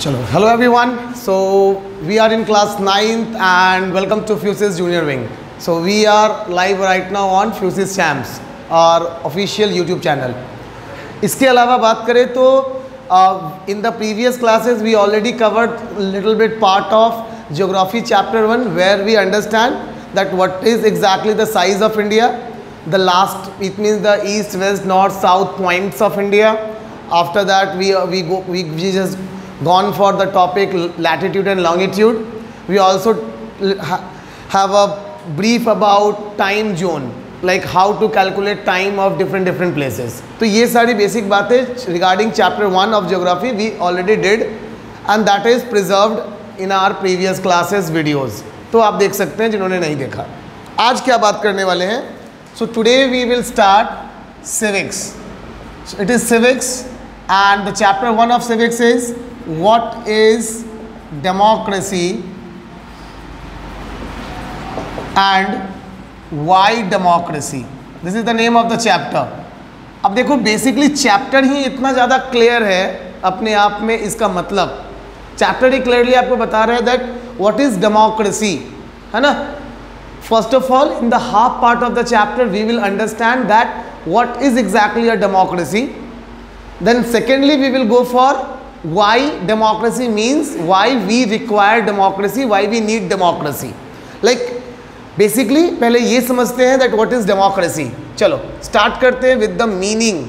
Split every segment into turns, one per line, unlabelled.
चलो hello everyone so we are in class ninth and welcome to Physis junior wing so we are live right now on Physis champs और official YouTube channel इसके अलावा बात करें तो in the previous classes we already covered little bit part of geography chapter one where we understand that what is exactly the size of India the last it means the east west north south points of India after that we we we just gone for the topic latitude and longitude. We also have a brief about time zone like how to calculate time of different different places. तो ये सारी basic बातें regarding chapter one of geography we already did and that is preserved in our previous classes videos. तो आप देख सकते हैं जिन्होंने नहीं देखा आज क्या बात करने वाले हैं so today we will start civics. It is civics and the chapter one of civics is what is democracy and why democracy? This is the name of the chapter. अब देखो बेसिकली चैप्टर ही इतना ज़्यादा clear है अपने आप में इसका मतलब। चैप्टर ही क्लियरली आपको बता रहे हैं दैट व्हाट इज़ डेमोक्रेसी है ना? First of all in the half part of the chapter we will understand that what is exactly a democracy then secondly we will go for why democracy means why we require democracy why we need democracy like basically पहले ये समझते हैं that what is democracy चलो start करते हैं with the meaning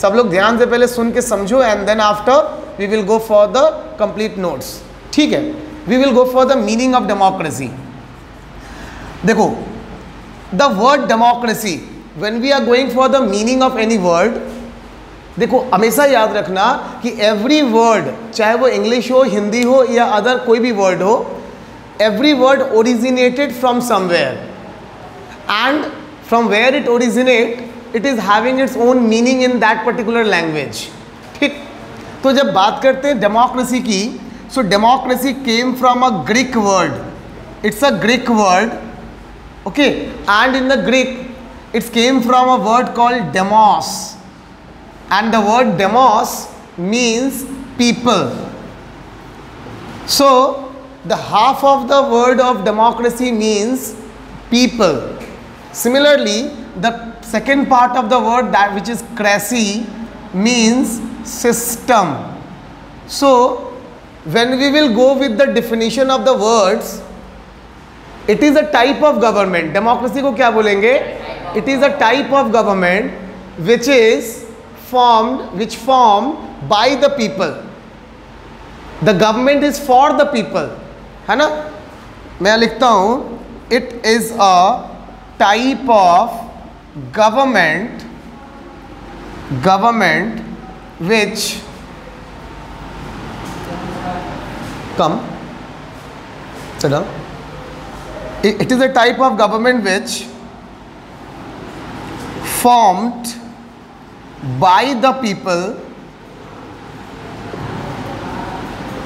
सब लोग ध्यान से पहले सुन के समझो and then after we will go for the complete notes ठीक है we will go for the meaning of democracy देखो the word democracy when we are going for the meaning of any word देखो, हमेशा याद रखना कि every word चाहे वो इंग्लिश हो हिंदी हो, या अदर कोई भी वर्ड हो every word originated from somewhere and from where it originate it is having its own meaning in that particular language ठीक? तो जब बात करते हैं डेमोक्रेसी की so democracy came from a Greek word it's a Greek word okay and in the Greek it's came from a word called demos and the word demos means people. So, the half of the word of democracy means people. Similarly, the second part of the word that which is cracy means system. So, when we will go with the definition of the words, it is a type of government. Democracy को क्या बोलेंगे? It is a type of government which is formed which formed by the people the government is for the people है ना मैं लिखता हूं it is a type of government government which come sit down it, it is a type of government which formed by the people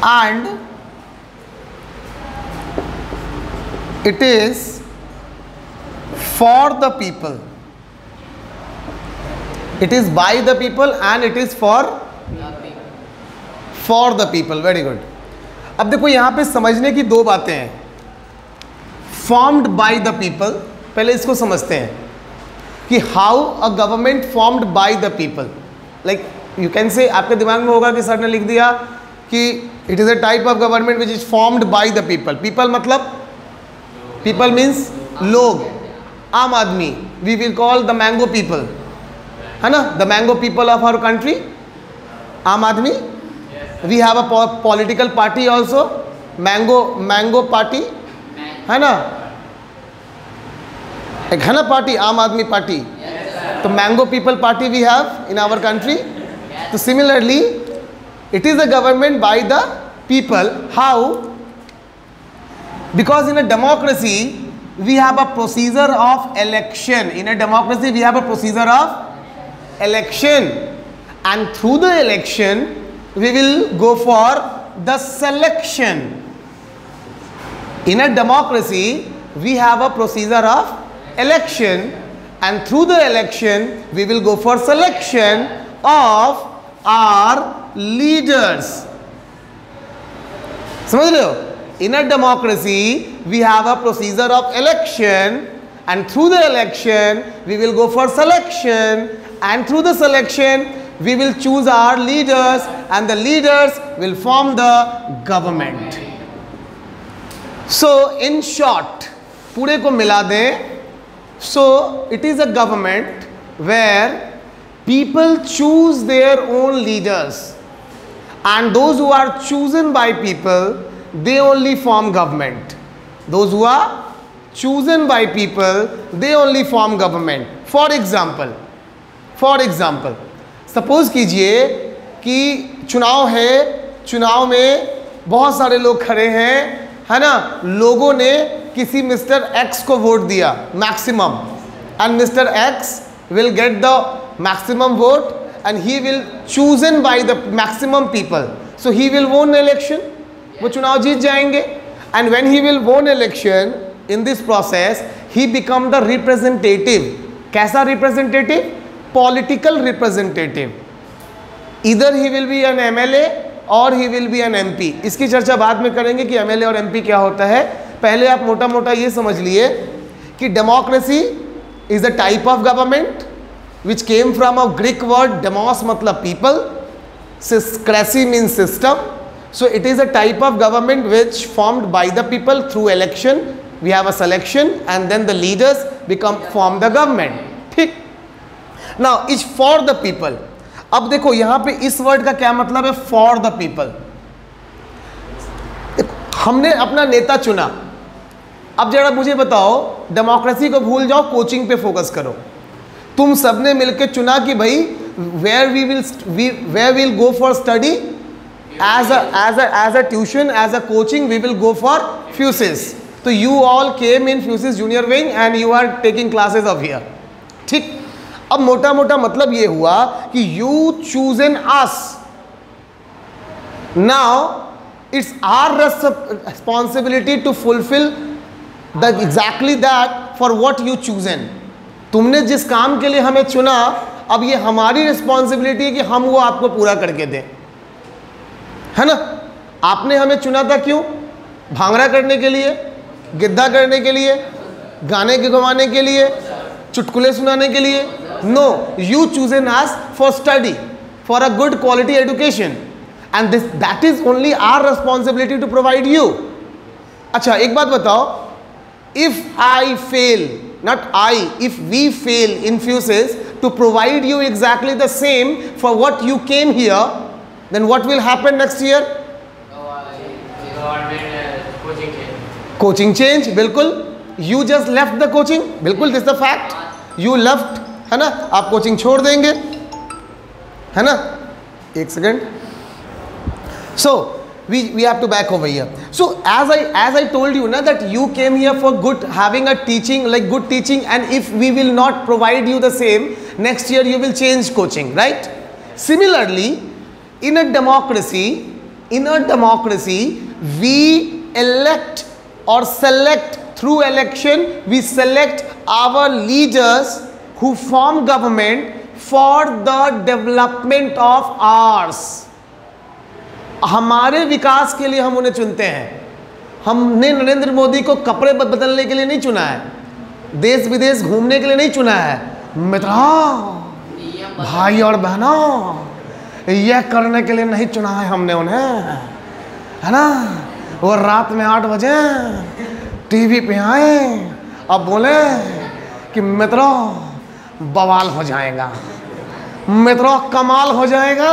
and it is for the people it is by the people and it is for for the people very good अब देखो यहाँ पे समझने की दो बातें हैं formed by the people पहले इसको समझते हैं कि how a government formed by the people like you can say आपके दिमाग में होगा कि सर ने लिख दिया कि it is a type of government which is formed by the people people मतलब? पीपल मीन्स लोग. आम आदमी. We will call the mango people है ना? The mango people of our country आम आदमी? We have a political party also mango mango party है ना? A Ghana party, Aam Aadmi party. Yes, the Mango People Party we have in our country. Yes. So similarly, it is a government by the people. How? Because in a democracy, we have a procedure of election. In a democracy, we have a procedure of election. And through the election, we will go for the selection. In a democracy, we have a procedure of election and through the election we will go for selection of our leaders समझ रहे हो in a democracy we have a procedure of election and through the election we will go for selection and through the selection we will choose our leaders and the leaders will form the government so in short पूरे को मिला दें so it is a government where people choose their own leaders and those who are chosen by people they only form government those who are chosen by people they only form government for example for example suppose कीजिए कि चुनाव है चुनाव में बहुत सारे लोग खड़े हैं है ना? लोगों ने किसी मिस्टर एक्स को वोट दिया maximum and mister X will get the maximum vote and he will chosen by the maximum people so he will won election वो चुनाव जीत जाएँगे. And when he will won election in this process he become the representative कैसा representative political representative इधर he will be an MLA और he will be an M P इसकी चर्चा बाद में करेंगे कि एमएलए और एमपी क्या होता है। पहले आप मोटा मोटा ये समझ लिए कि democracy is a type of government which came from a Greek word demos मतलब people सिस्क्रेसी mean system so it is a type of government which formed by the people through election we have a selection and then the leaders become form the government ठीक। Now is for the people अब देखो, यहाँ पे इस word का क्या मतलब है? फॉर द पीपल हमने अपना नेता चुना। अब जरा मुझे बताओ डेमोक्रेसी को भूल जाओ कोचिंग पे फोकस करो। तुम सबने मिलकर चुना कि भाई where we will where will go for study as as as a tuition as a coaching we will go for Physis तो you all came in Physis junior wing and you are taking classes of here ठीक? अब मोटा मोटा मतलब ये हुआ कि you choose an us now it's our responsibility to fulfil the exactly that for what you choose an तुमने जिस काम के लिए हमें चुना, अब ये हमारी रिस्पॉन्सिबिलिटी है कि हम वो आपको पूरा करके दें। है ना? आपने हमें चुना था क्यों? भांगड़ा करने के लिए, गिद्धा करने के लिए, गाने के गवाने के लिए, चुटकुले सुनाने के लिए no you choose an us for study for a good quality education and this that is only our responsibility to provide you अच्छा एक बात बताओ if I fail not I, if we fail in fuses to provide you exactly the same for what you came here, then what will happen next year? Coaching change बिल्कुल you just left the coaching बिल्कुल this the fact you left है ना आप coaching छोड़ देंगे है ना एक second so we we have to back over here so as i as i told you now that you came here for good having a teaching like good teaching and if we will not provide you the same next year you will change coaching right similarly in a democracy in a democracy we elect or select through election we select our leaders who form government for the development of ours. हमारे विकास के लिए हम उन्हें चुनते हैं। हमने नरेंद्र मोदी को कपड़े बदलने के लिए नहीं चुना है। देश विदेश घूमने के लिए नहीं चुना है। मित्रों, भाई और बहनों, यह करने के लिए नहीं चुना है हमने उन्हें। है ना? वो रात में आठ बजे टीवी पे आए, अब बोले कि मित्रों बवाल हो जाएगा। मित्रों, कमाल हो जाएगा।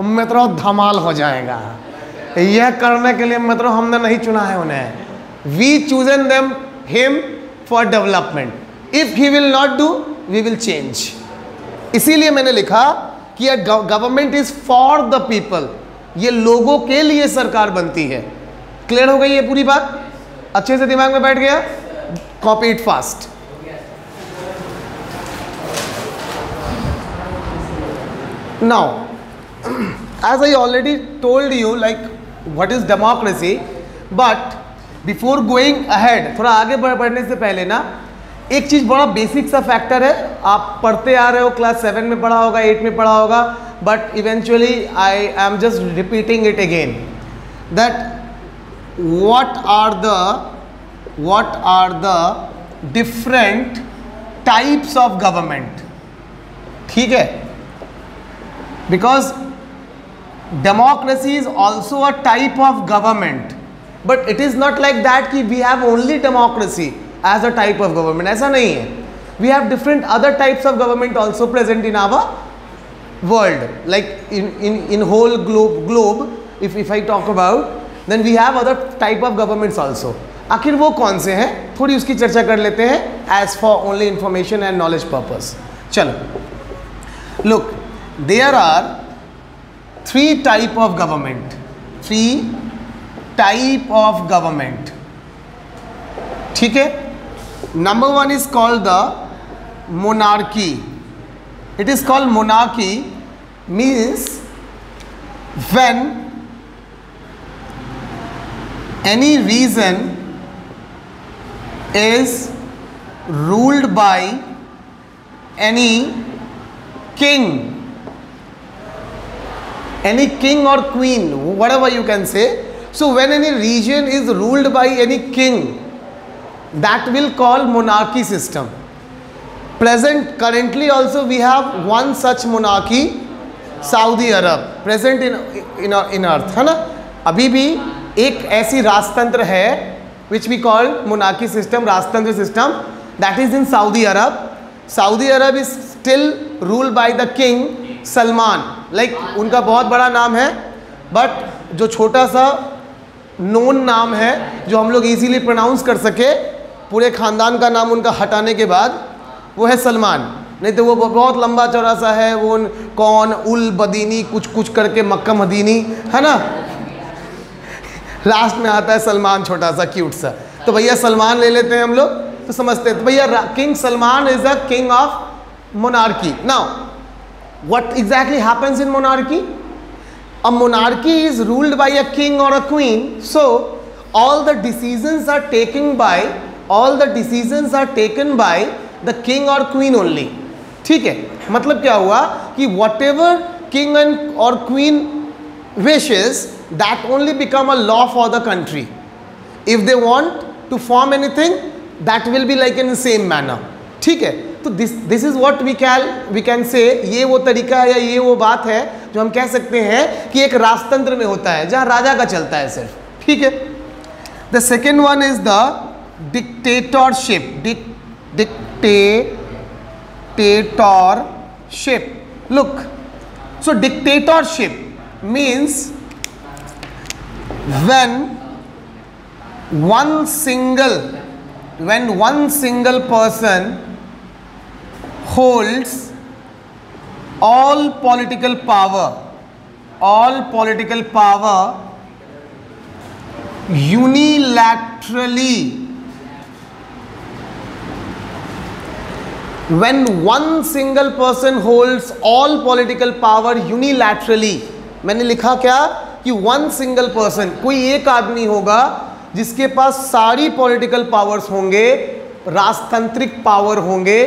मित्रों, धमाल हो जाएगा। यह करने के लिए मित्रों, हमने नहीं चुना है उन्हें। We chosen them him for development if he will not do we will change इसीलिए मैंने लिखा कि यह government is for the people ये लोगों के लिए सरकार बनती है। क्लियर हो गई ये पूरी बात? अच्छे से दिमाग में बैठ गया? Copy it fast now as I already told you like what is democracy but before going ahead थोड़ा आगे बढ़ने से पहले ना एक चीज़ बड़ा बेसिक सा फैक्टर है आप पढ़ते आ रहे हो क्लास सेवन में पढ़ा होगा एट में पढ़ा होगा but eventually I am just repeating it again that what are the what are the different types of government ठीक है because democracy is also a type of government but it is not like that कि we have only democracy as a type of government ऐसा नहीं है we have different other types of government also present in our world like in in in whole globe globe if if i talk about then we have other type of governments also आखिर वो कौन से हैं थोड़ी उसकी चर्चा कर लेते हैं as for only information and knowledge purpose चलो look there are three type of government three type of government ठीक है number one is called the monarchy it is called monarchy means when any region is ruled by any king Any king or queen whatever you can say so when any region is ruled by any king that will call monarchy system present currently also we have one such monarchy Saudi Arab present in in in earth है ना अभी भी एक ऐसी राजतंत्र है which we call monarchy system राजतंत्र system that is in Saudi Arab Saudi Arab is still rule by the king Salman. Like उनका बहुत बड़ा नाम है बट जो छोटा सा नोन नाम है, जो हम लोग इजीली प्रोनाउंस कर सके, पूरे खानदान का नाम उनका हटाने के बाद, वो है सलमान। नहीं तो वो बहुत लंबा चौड़ा सा है, वो कौन, उल, बदीनी कुछ कुछ करके मक्का मदीनी, है ना? लास्ट में आता है सलमान छोटा सा क्यूट सा। तो भैया सलमान ले लेते हैं हम लोग तो समझते हैं। तो भैया king Salman is the king of monarchy now what exactly happens in monarchy a monarchy is ruled by a king or a queen so all the decisions are taken by all the decisions are taken by the king or queen only ठीक है मतलब क्या हुआ कि what ever king and और queen wishes that only become a law for the country if they want to form anything that will be like in same manner ठीक है तो this this is what we can we can say ये वो तरीका या ये वो बात है जो हम कह सकते हैं कि एक राजतंत्र में होता है, जहाँ राजा का चलता है सिर्फ़। ठीक है? The second one is the dictatorship dicta dictatorship. Look, so dictatorship means when one single, when one single person holds all political power all political power unilaterally when one single person holds all political power unilaterally मैंने लिखा क्या कि one single person कोई एक आदमी होगा जिसके पास सारी पॉलिटिकल पावर्स होंगे राजतंत्रिक पावर होंगे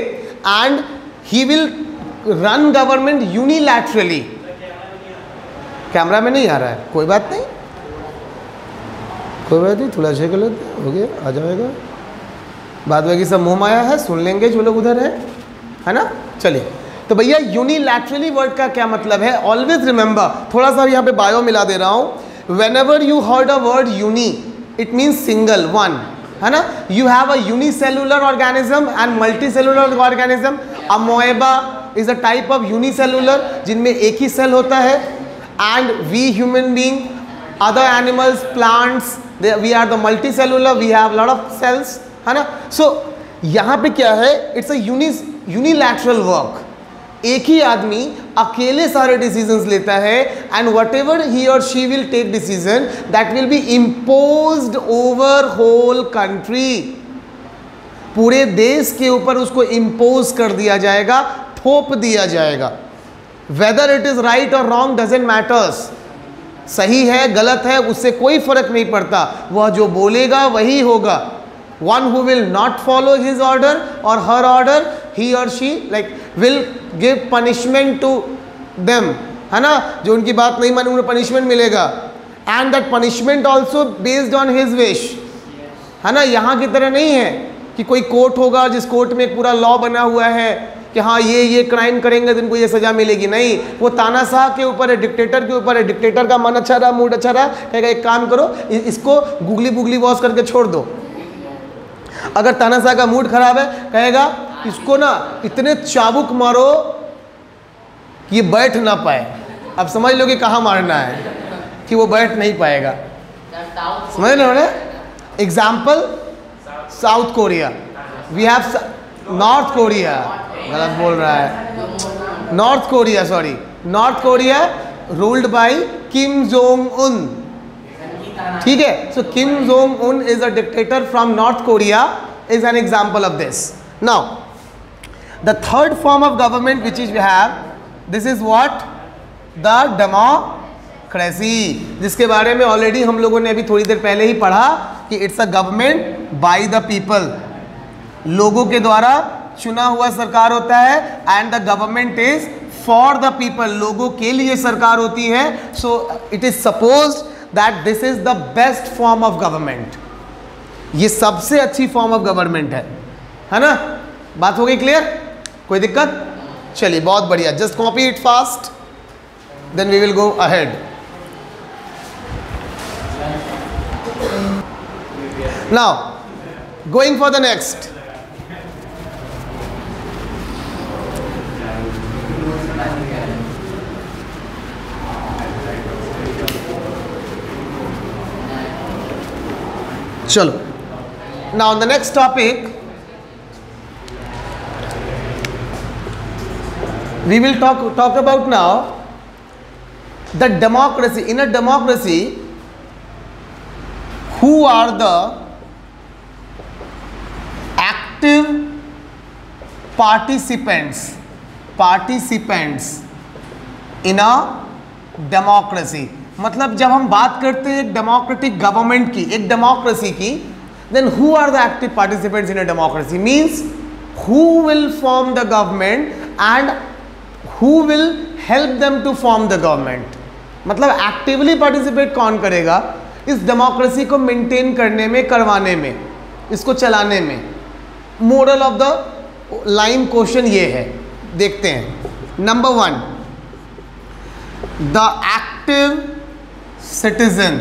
and he will run government unilaterally camera में नहीं आ रहा है। कोई बात नहीं। कोई बात नहीं, थोड़ा छे कर हो। गया आ जाएगा। बाद बाकी सब मुँह माया है, सुन लेंगे जो लोग उधर है। है ना? चलिए। तो भैया यूनिलैटरली वर्ड का क्या मतलब है? ऑलवेज रिमेंबर थोड़ा सा यहाँ पे बायो मिला दे रहा हूँ। Whenever you heard a word uni it means single one है ना? You have a unicellular organism and multi cellular organism amoeba is a type of unicellular जिनमें एक ही सेल होता है। And we human being other animals plants we are the multi cellular we have lot of cells है ना? सो so, यहाँ पे क्या है? इट्स अ यूनिलैटरल वर्क एक ही आदमी अकेले सारे डिसीजंस लेता है एंड वट एवर ही और she will take decision that will be impose over whole country पूरे देश के ऊपर उसको इम्पोज कर दिया जाएगा, थोप दिया जाएगा। वेदर इट इज़ राइट और रॉन्ग डजेंट मैटर्स सही है, गलत है, उससे कोई फ़र्क नहीं पड़ता। वह जो बोलेगा, वही होगा। One who will not follow his order or her order, he or she, like, will give punishment to them है ना? जो उनकी बात नहीं माने, उन्हें पनिशमेंट मिलेगा। And that punishment also based on his wish है ना? यहाँ की तरह नहीं है। कि कोई कोर्ट होगा जिस कोर्ट में पूरा लॉ बना हुआ है कि हाँ ये ये क्राइम करेंगे तो इनको ये सजा मिलेगी। नहीं वो तानाशाह के ऊपर है डिक्टेटर के ऊपर है। डिक्टेटर का मन अच्छा रहा मूड अच्छा रहा कहेगा एक काम करो इसको गुगली बुगली वॉश करके छोड़ दो। अगर तानाशाह का मूड खराब है कहेगा इसको ना इतने चाबुक मारो कि ये बैठ ना पाए। अब समझ लो कि कहाँ मारना है कि वो बैठ नहीं पाएगा। समझ लो ना? Example South Korea. We have North Korea गलत बोल रहा है। North Korea sorry North Korea ruled by Kim Jong Un ठीक है? So Kim Jong Un is a dictator from North Korea is an example of this now the third form of government which is we have this is what the democracy जिसके बारे में already हम लोगों ने अभी थोड़ी देर पहले ही पढ़ा कि it's a government by the people लोगों के द्वारा चुना हुआ सरकार होता है and the government is for the people लोगों के लिए सरकार होती है. So it is suppose that this is the best form of government ये सबसे अच्छी फॉर्म ऑफ़ गवर्नमेंट है। है ना? बात हो गई क्लियर कोई दिक्कत? चलिए, बहुत बढ़िया। Just copy it fast then we will go ahead now Going for the next. Chalo. Now the next topic we will talk talk about now the democracy in a democracy who are the active participants participants in a democracy. मतलब जब हम बात करते हैं एक democratic government की, एक democracy की then who are the active participants in a democracy means who will form the government and who will help them to form the government मतलब एक्टिवली पार्टिसिपेट कौन करेगा? इस डेमोक्रेसी को मेंटेन करने में, करवाने में, इसको चलाने में। Moral of the line question ये है। देखते हैं। Number one the active citizen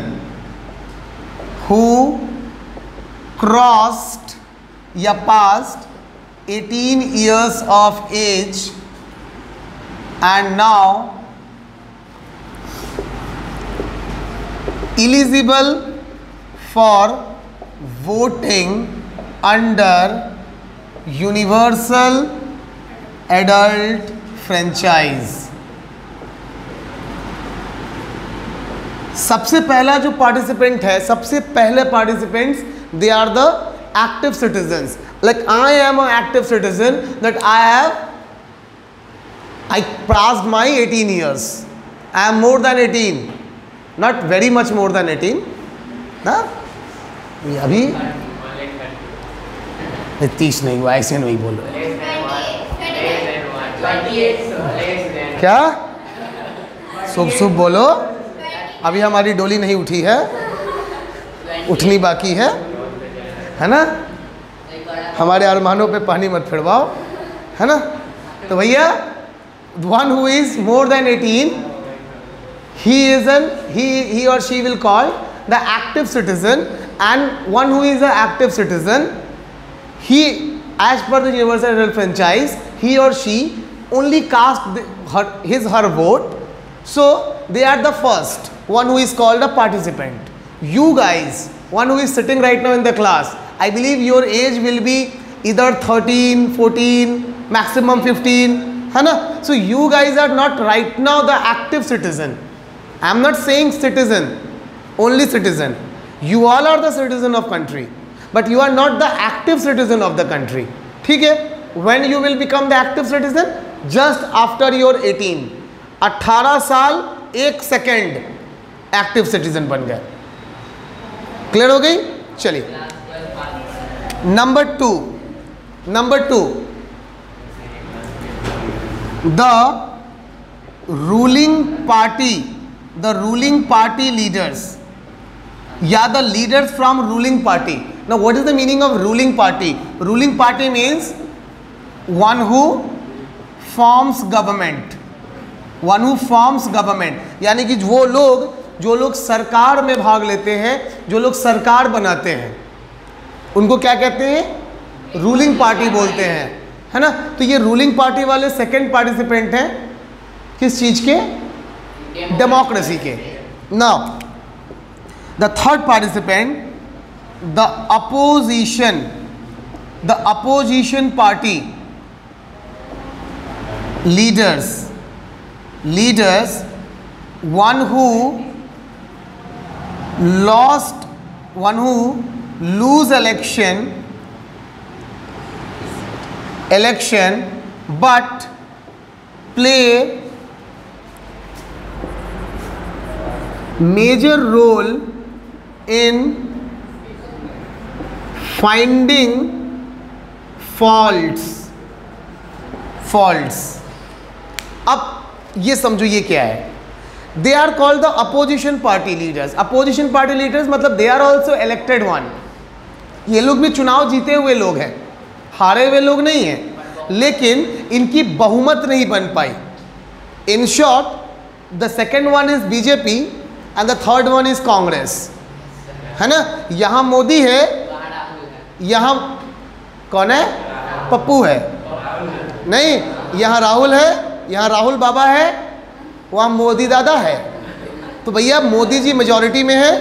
who crossed या past 18 years of age and now eligible for voting under universal adult franchise. सबसे पहला जो पार्टिसिपेंट है, सबसे पहले participants they are the active citizen like I am a active citizen that I have I pass my eighteen years I am more than eighteen not very much more than eighteen अभी तीस नहीं हुआ ऐसे नहीं बोलो क्या? शुभ शुभ बोलो। अभी हमारी डोली नहीं उठी है। उठनी बाकी है। है ना? हमारे अरमानों पे पानी मत फिरवाओ। है ना? तो भैया one who is more than eighteen he is an he और she will call the active citizen and one who is he as per the universal franchise he or she only cast the, her, his her vote. So they are the first one who is called a participant. You guys one who is sitting right now in the class i believe your age will be either 13 14 maximum 15 hana so you guys are not right now the active citizen. I am not saying citizen only citizen. You all are the citizen of country. But you are not the active citizen of the country ठीक है when you will become the active citizen just after your 18, 18 साल एक second active citizen बन गए clear हो गई चलिए number two number two the ruling party the ruling party leaders या the leaders from ruling party ना what is the meaning of ruling party ruling party means one who forms government one who forms government यानी कि वो लोग, जो लोग सरकार में भाग लेते हैं, जो लोग सरकार बनाते हैं, उनको क्या कहते हैं? रूलिंग पार्टी बोलते हैं। है ना? तो ये रूलिंग पार्टी वाले सेकंड पार्टिसिपेंट हैं किस चीज़ के? डेमोक्रेसी के। Now the third participant the opposition. The opposition party. Leaders. Leaders. One who lost one who lose election. Election but play major role in finding faults. Faults. अब ये समझो ये क्या है? They are called the opposition party leaders opposition party leaders मतलब they are also elected one ये लोग भी चुनाव जीते हुए लोग हैं। हारे हुए लोग नहीं हैं। लेकिन इनकी बहुमत नहीं बन पाई। In short the second one is BJP and the third one is Congress है ना? यहाँ मोदी है यहाँ कौन है? पप्पू है। नहीं, यहाँ राहुल है, यहाँ राहुल बाबा है, वहाँ मोदी दादा है। तो भैया, मोदी जी मेजोरिटी में है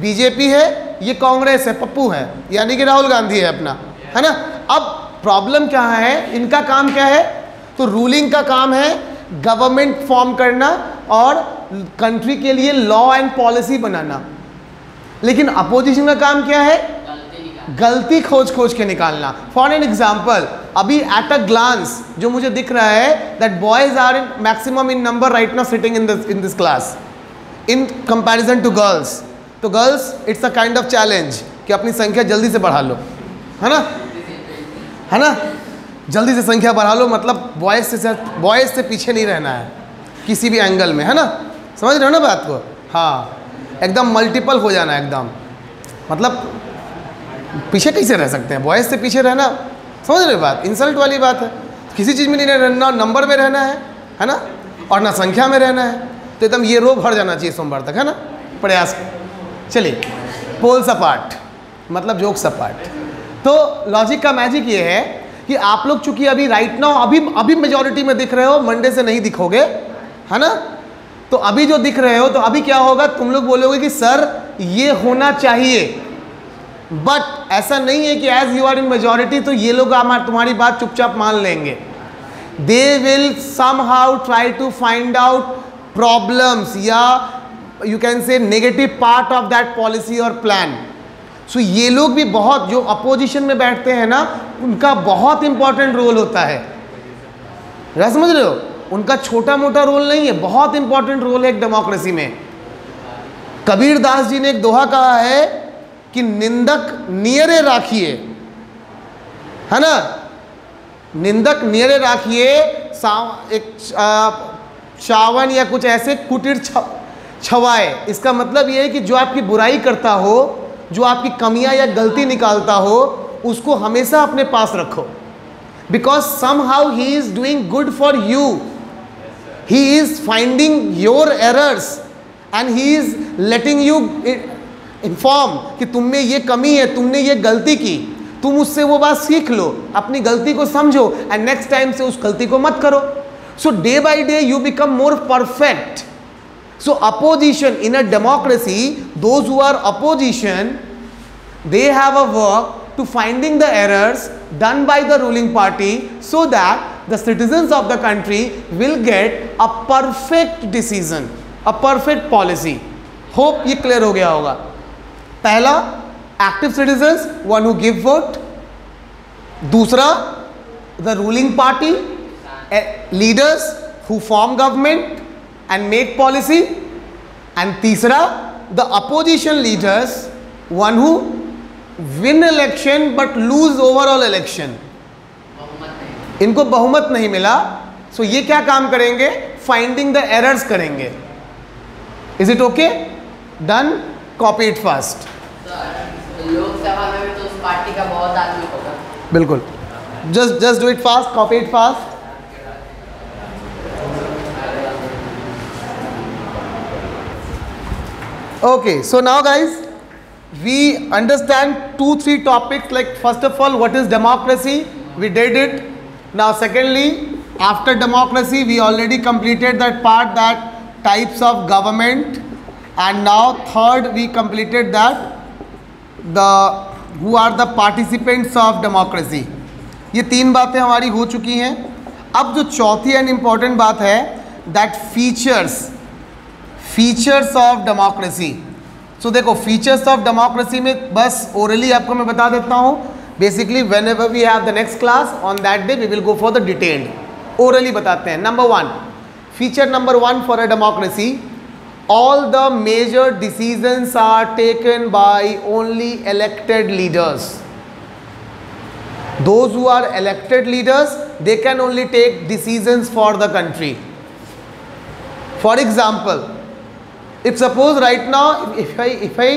बीजेपी है, ये कांग्रेस है, पप्पू है, यानी कि राहुल गांधी है अपना, है ना? अब प्रॉब्लम क्या है? इनका काम क्या है? तो रूलिंग का काम है गवर्नमेंट फॉर्म करना और कंट्री के लिए लॉ एंड पॉलिसी बनाना। लेकिन अपोजिशन का काम क्या है? गलती खोज खोज के निकालना। फॉर एन एग्ज़ाम्पल अभी एट अ ग्लांस जो मुझे दिख रहा है that boys are in maximum in number right now sitting in this in this class in comparison to girls तो girls it's a kind of challenge कि अपनी संख्या जल्दी से बढ़ा लो। है ना? है ना? जल्दी से संख्या बढ़ा लो मतलब बॉयज़ से बॉयज़ से पीछे नहीं रहना है। किसी भी एंगल में, है ना? समझ रहे हो ना बात को? हाँ। एकदम मल्टीपल हो जाना एकदम। मतलब पीछे कैसे रह सकते हैं? बॉयज़ से पीछे रहना, समझ रहे बात? इंसल्ट वाली बात है। किसी चीज़ में नहीं रहना नंबर में रहना है है ना? और ना संख्या में रहना है। तो एकदम ये रो भर जाना चाहिए सोमवार तक, है ना? प्रयास। चलिए पोल सपाट मतलब जोक सपाट तो लॉजिक का मैजिक ये है कि आप लोग चूँकि अभी राइट नाउ अभी अभी मेजोरिटी में दिख रहे हो मंडे से नहीं दिखोगे, है ना? तो अभी जो दिख रहे हो तो अभी क्या होगा? तुम लोग बोलोगे कि, सर, ये होना चाहिए। बट ऐसा नहीं है कि as you are in majority तो ये लोग तुम्हारी बात चुपचाप मान लेंगे। They will somehow try to find out problems या you can say negative part of that policy और प्लान सो ये लोग भी बहुत, जो अपोजिशन में बैठते हैं ना, उनका बहुत इंपॉर्टेंट रोल होता है। समझ रहे हो? उनका छोटा मोटा रोल नहीं है, बहुत इंपॉर्टेंट रोल है एक डेमोक्रेसी में। कबीर दास जी ने एक दोहा कहा है कि निंदक नियरे राखिए। है ना? निंदक नियरे राखिए एक शावन या कुछ ऐसे कुटीर छवाए। इसका मतलब ये है कि जो आपकी बुराई करता हो, जो आपकी कमियाँ या गलती निकालता हो, उसको हमेशा अपने पास रखो। Because somehow he is doing good for you he is finding your errors and he is letting you inform कि तुम में ये कमी है, तुमने ये गलती की। तुम उससे वो बात सीख लो, अपनी गलती को समझो एंड नेक्स्ट टाइम से उस गलती को मत करो। So day by day you become more perfect so opposition in a democracy those who are opposition they have a work to finding the errors done by the ruling party so that the citizens of the country will get a perfect decision a perfect policy hope ये clear हो गया होगा। पहला active citizens one who give vote दूसरा the ruling party leaders who form government and make policy and तीसरा the opposition leaders one who win election but lose overall election इनको बहुमत नहीं मिला। सो so ये क्या काम करेंगे? फाइंडिंग द एरर्स करेंगे। Is it okay done copy it fast
Lok Sabha में भी तो उस पार्टी का बहुत आदमी होगा
बिल्कुल just just do it fast copy it fast okay so now guys we understand two three topics like first of all what is democracy we did it now secondly after democracy we already completed that part that types of government and now third, we completed that. The, who are the participants of democracy? ये तीन बातें हमारी हो चुकी हैं। अब जो चौथी एंड इंपॉर्टेंट बात है that features features of democracy so देखो फीचर्स ऑफ़ डेमोक्रेसी में बस ओरली आपको मैं बता देता हूँ। Basically whenever we have the next class on that day we will go for the detailed orally बताते हैं। Number one feature number one for a democracy all the major decisions are taken by only elected leaders those who are elected leaders they can only take decisions for the country for example if suppose right now if i if i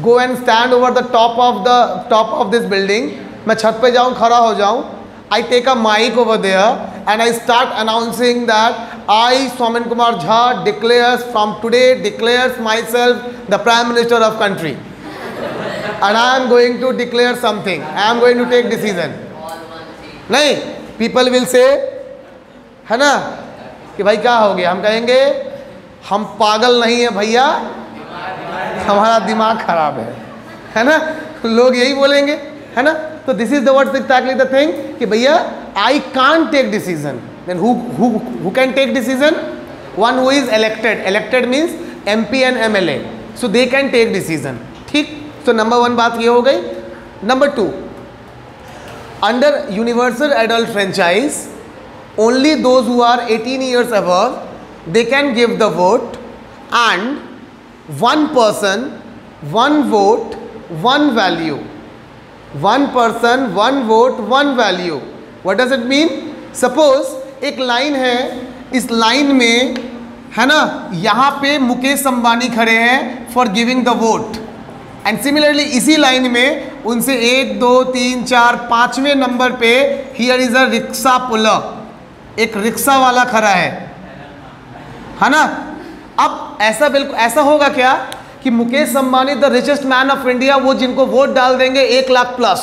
go and stand over the top of the top of this building मैं छत पे जाऊं खड़ा हो जाऊं I take a mic over there and I start announcing that I, Swamin Kumar Jha, declares from today declares myself the Prime Minister of country. and I am going to declare something. I am going to take decision. नहीं people will say है ना कि भाई क्या हो गया हम कहेंगे हम पागल नहीं है भैया हमारा दिमाग खराब है है ना लोग यही बोलेंगे है ना तो this is the word exactly the thing कि भैया I can take decision then who who can take decision one who is elected elected means M P and M L A so they can take decision ठीक? तो number one बात ये हो गई. Number two under universal adult franchise only those who are 18 years above, they can give the vote and one person, one vote, one value. One person one vote one value what does it mean suppose एक line है, इस line में, है ना, यहाँ पे मुकेश अंबानी खड़े हैं for giving the vote and similarly इसी लाइन में उनसे एक, दो, तीन, चार, पाँचवें नंबर पे here is a rickshaw puller एक रिक्शा वाला खड़ा है। है ना? अब ऐसा बिल्कुल, ऐसा होगा क्या? कि Mukesh Ambani the richest man of India वो जिनको वोट डाल देंगे एक लाख प्लस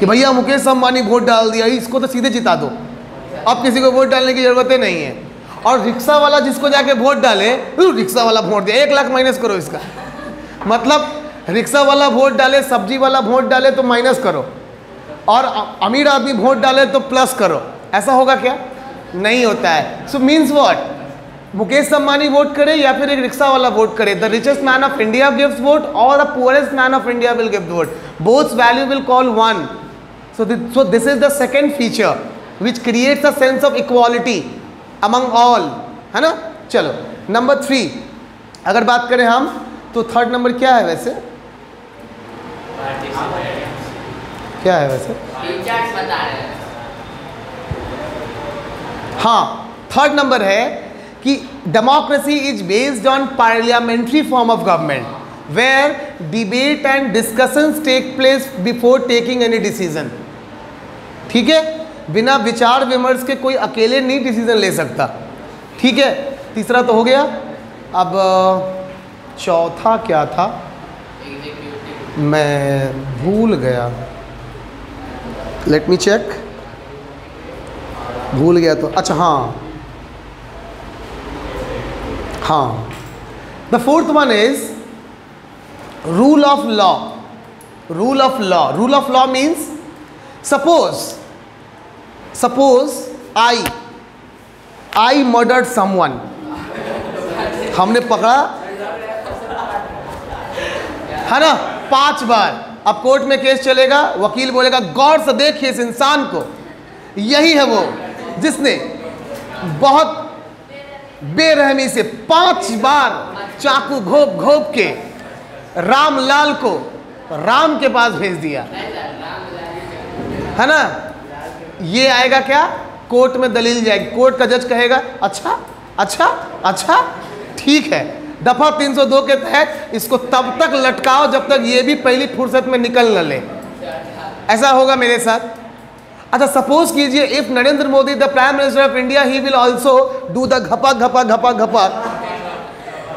कि भैया मुकेश अंबानी वोट डाल दिया, इसको तो सीधे जिता दो। अब किसी को वोट डालने की ज़रूरत ही नहीं है। और रिक्शा वाला जिसको जाके वोट डाले रिक्शा वाला वोट दिया, एक लाख माइनस करो इसका। मतलब रिक्शा वाला वोट डाले सब्ज़ी वाला वोट डाले तो माइनस करो। और अमीर आदमी वोट डाले तो प्लस करो। ऐसा होगा क्या? नहीं होता है। So means what Mukesh Ambani vote करे या फिर एक रिक्शा वाला वोट करे the richest man of India gives vote और the poorest man of India will give vote both value will call one so so this is the second feature which creates a sense of equality among all है ना? चलो number three अगर बात करें हम तो third number क्या है वैसे? क्या है वैसे?
फीचर्स बता रहे हैं।
हाँ थर्ड नंबर है कि democracy is based on parliamentary form of government where debate and discussions take place before taking any decision ठीक है? बिना विचार विमर्श के कोई अकेले नहीं डिसीज़न ले सकता। ठीक है? तीसरा तो हो गया। अब चौथा क्या था? मैं भूल गया। लेट मी चेक भूल गया तो अच्छा हाँ। हाँ। The fourth one is rule of law rule of law rule of law means suppose suppose I I murdered someone हमने पकड़ा? है ना? पाँच बार। अब कोर्ट में केस चलेगा, वकील बोलेगा, गौर से देखिए इस इंसान को। यही है वो जिसने बहुत बेरहमी से पाँच बार चाकू घोप घोप के रामलाल को राम के पास भेज दिया। है ना? ये आएगा क्या? कोर्ट में दलील जाएगी। कोर्ट का जज कहेगा अच्छा अच्छा अच्छा ठीक है। दफ़ा 302 के तहत इसको तब तक लटकाओ जब तक ये भी पहली फुर्सत में निकल न ले। ऐसा होगा मेरे साथ? अच्छा सपोज़ कीजिए if Narendra Modi the prime minister of India he will also do the घपा घपा घपा घपा।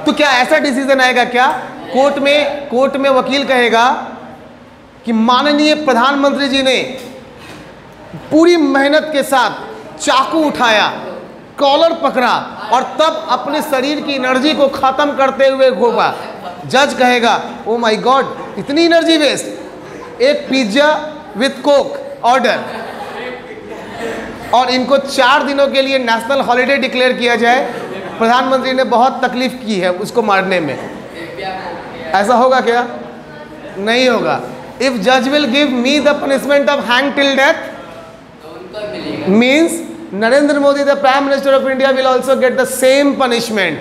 तो क्या ऐसा डिसीज़न आएगा क्या? कोर्ट में कोर्ट में वकील कहेगा कि माननीय प्रधानमंत्री जी ने पूरी मेहनत के साथ चाकू उठाया कॉलर पकड़ा और तब अपने शरीर की एनर्जी को खत्म करते हुए घोपा। जज कहेगा ओ माय गॉड इतनी एनर्जी वेस्ट एक पिज्जा विथ कोक ऑर्डर और इनको चार दिनों के लिए नेशनल हॉलीडे डिक्लेयर किया जाए। प्रधानमंत्री ने बहुत तकलीफ़ की है उसको मारने में। ऐसा होगा क्या? नहीं होगा। इफ़ जज will give me the punishment of
hang till death
means Narendra Modi the prime minister of India will also get the same punishment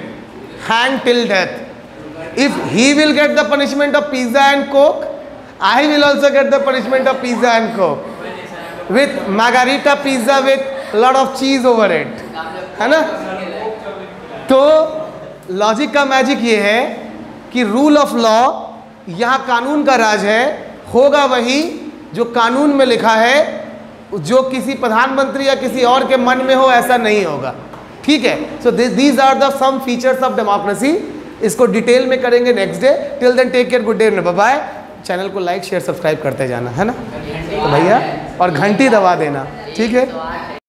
hang till death if he will get the punishment of pizza and coke I will also get the punishment of pizza and coke with margarita pizza with lot of cheese over it. है ना? तो logic का magic ये है कि rule of law यहाँ कानून का राज है, होगा वही जो कानून में लिखा है, जो किसी प्रधानमंत्री या किसी और के मन में हो, ऐसा नहीं होगा। ठीक है? So these are the some features of democracy इसको डिटेल में करेंगे next day till then take care good day bye channel को लाइक, शेयर, सब्सक्राइब करते जाना, है ना? तो भैया, और घंटी दबा देना, ठीक
है?